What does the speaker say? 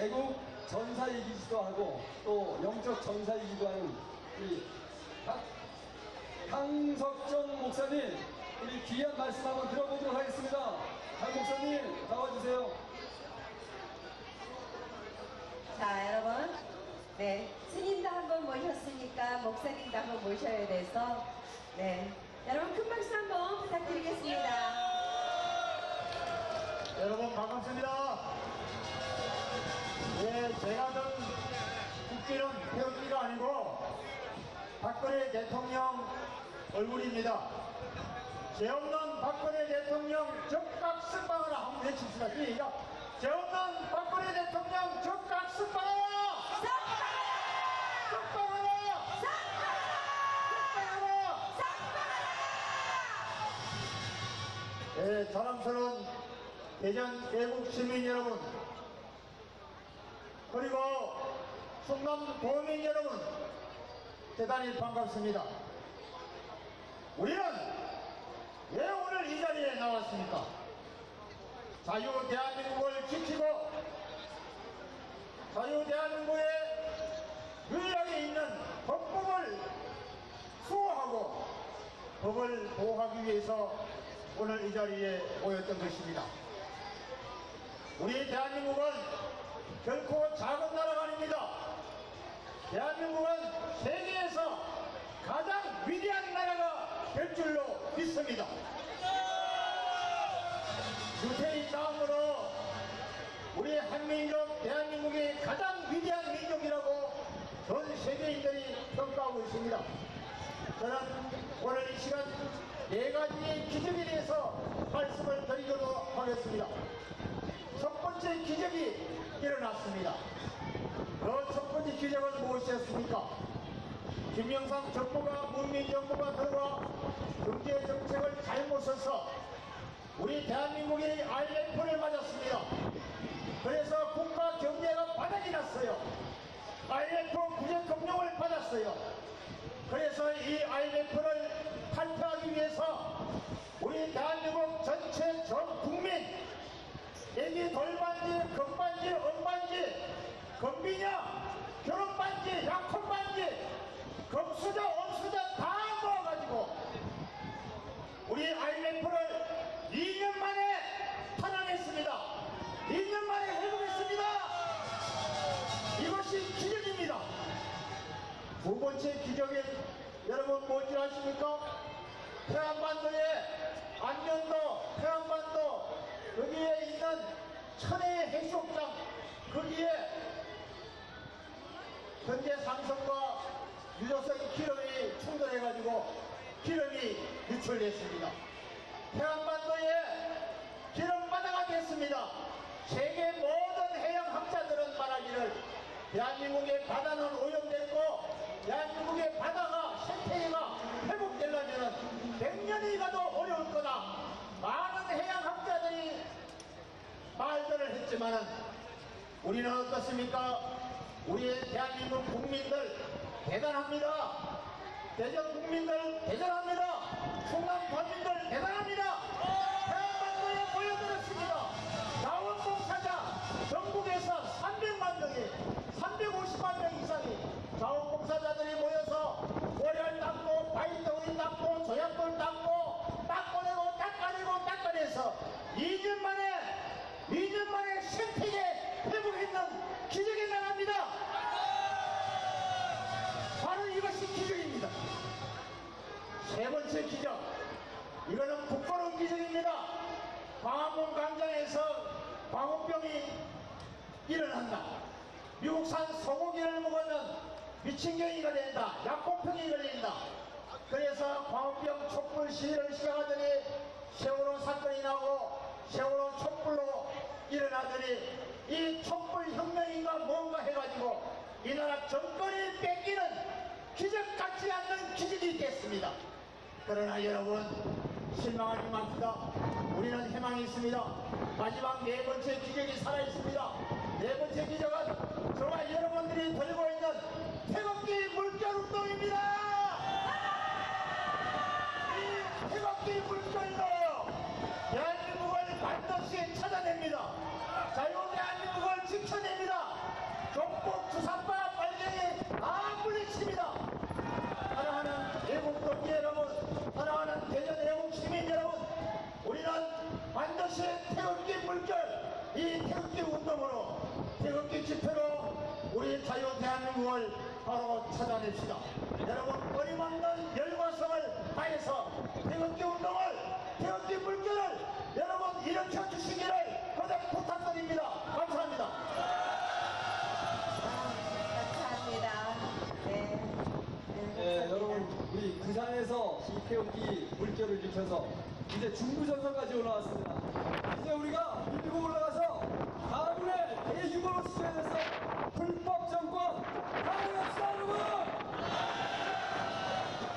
애국 전사이기도 하고 또 영적 전사이기도 하는 우리 강, 강석정 목사님 우리 귀한 말씀 한번 들어보도록 하겠습니다. 강 목사님 나와주세요. 자, 여러분. 네. 스님도 한번 모셨으니까 목사님도 한번 모셔야 돼서. 네. 여러분 큰 박수 한번 부탁드리겠습니다. 여러분 반갑습니다. 예, 제가 좀 웃기는 태극기가 아니고 박근혜 대통령 얼굴입니다. 죄 없는 박근혜 대통령 적각 승방하라 한번 외칩시다. 시작. 죄 없는 박근혜 대통령 적각! 승방하라! 예, 자랑스러운 대전 애국 시민 여러분, 그리고 충남 도민 여러분, 대단히 반갑습니다. 우리는 왜 오늘 이 자리에 나왔습니까? 자유 대한민국을 지키고 자유 대한민국의 유일하게 있는 헌법을 수호하고 법을 보호하기 위해서 오늘 이 자리에 모였던 것입니다. 우리 대한민국은 결코 작은 나라가 아닙니다. 대한민국은 세계에서 가장 위대한 나라가 될 줄로 믿습니다. 유태인 다음으로 우리 한민족 대한민국이 가장 위대한 민족이라고 전 세계인들이 평가하고 있습니다. 저는 오늘 이 시간 네 가지의 기적에 대해서 말씀을 드리도록 하겠습니다. 첫 번째 기적이 일어났습니다. 그 첫 번째 기적은 무엇이었습니까? 김영삼 정부가 문민 정부가 들어와 경제 정책을 잘못 써서 우리 대한민국이 IMF를 맞았습니다. 그래서 국가 경제가 바닥이 났어요. IMF 구제금융을 받았어요. 그래서 이 IMF를 탈퇴하기 위해서 우리 대한민국 전체 전 국민 애기 돌반지, 금반지, 은반지, 금비냐, 결혼반지, 약혼반지, 금수저, 엄수저 다 모아가지고 우리 IMF를 2년 만에 탄환했습니다. 2년 만에 회복했습니다. 이것이 기적입니다. 두 번째 기적은 여러분 뭔지 아십니까? 태안반도에 안면도, 태안반도 거기에 있는 천혜의 해수욕장 거기에 현재 상승과 유조성 기름이 충돌해가지고 기름이 유출됐습니다. 태안반도에 기름바다가 됐습니다. 세계 모든 해양학자들은 말하기를 대한민국의 바다는 오염됐고 대한민국의 바다가 생태계가 회복되려면 100년이 가도 어려울 거다. 많은 해양학자들이 말들을 했지만은 우리는 어떻습니까? 우리의 대한민국 국민들 대단합니다. 대전 국민들 대단합니다. 충남 도민들 대단합니다. 대한민국에 보여드렸습니다. 자원봉사자 전국에서 300만 명이 350만 명 이상이 자원봉사자들이 모여서 모래를 닦고 바위덩어리 닦고 조약돌 닦고 닦아내고 닦아내고 닦아내서 2년 만에 2년 만에 회복했는 기적의 나라입니다. 바로 이것이 기적입니다. 세 번째 기적. 이거는 부끄러운 기적입니다. 광화문 광장에서 광우병이 일어난다. 미국산 소고기를 먹으면 미친경이가 된다. 약고병이 걸린다. 그래서 광우병 촛불 시위를 시작하더니 세월호 사건이 나고 세월호 촛불로 일어나더니 이 촛불 혁명인가 뭔가 해가지고 이 나라 정권이 뺏기는 기적 같지 않는 기적이 됐습니다. 그러나 여러분 실망하지 맙시다. 우리는 희망이 있습니다. 마지막 네 번째 기적이 살아있습니다. 네 번째 기적은 저와 여러분들이 들고 있는 태극기 물결 운동입니다. 이 태극기 물결로 대한민국을 반드시 찾아냅니다. 자유 대한민국을 지켜냅니다. 이 태극기 운동으로 태극기 집회로 우리 자유 대한민국을 바로 찾아냅시다. 여러분 어림없는 열과성을 다해서 태극기 운동을 태극기 물결을 여러분 일으켜 주시기를 거듭 부탁드립니다. 감사합니다. 감사합니다. 네. 네, 예, 감사합니다. 여러분 우리 부산에서 이 태극기 물결을 일으켜서 이제 중부전선까지 올라왔습니다.